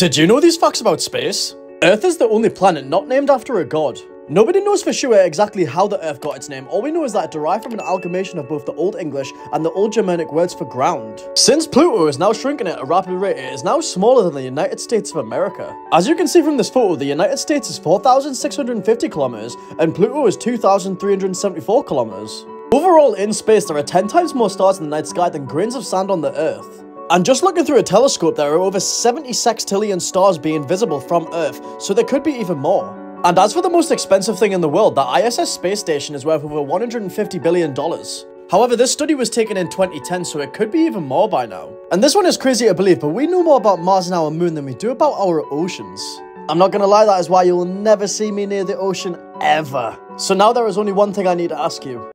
Did you know these facts about space? Earth is the only planet not named after a god. Nobody knows for sure exactly how the Earth got its name, all we know is that it derived from an amalgamation of both the Old English and the Old Germanic words for ground. Since Pluto is now shrinking at a rapid rate, it is now smaller than the United States of America. As you can see from this photo, the United States is 4,650 kilometers and Pluto is 2,374 kilometers. Overall, in space, there are 10 times more stars in the night sky than grains of sand on the Earth. And just looking through a telescope, there are over 70 sextillion stars being visible from Earth, so there could be even more. And as for the most expensive thing in the world, the ISS space station is worth over $150 billion. However, this study was taken in 2010, so it could be even more by now. And this one is crazy to believe, but we know more about Mars and our moon than we do about our oceans. I'm not gonna lie, that is why you'll never see me near the ocean ever. So now there is only one thing I need to ask you.